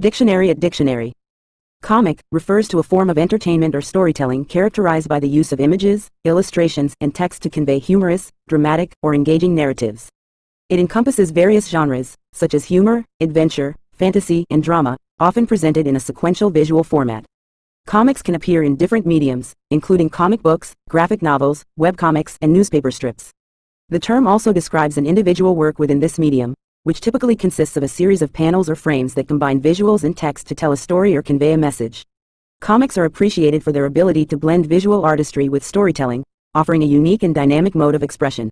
Dictionary at dictionary. Comic refers to a form of entertainment or storytelling characterized by the use of images, illustrations, and text to convey humorous, dramatic, or engaging narratives. It encompasses various genres, such as humor, adventure, fantasy, and drama, often presented in a sequential visual format. Comics can appear in different mediums, including comic books, graphic novels, webcomics, and newspaper strips. The term also describes an individual work within this medium, which typically consists of a series of panels or frames that combine visuals and text to tell a story or convey a message. Comics are appreciated for their ability to blend visual artistry with storytelling, offering a unique and dynamic mode of expression.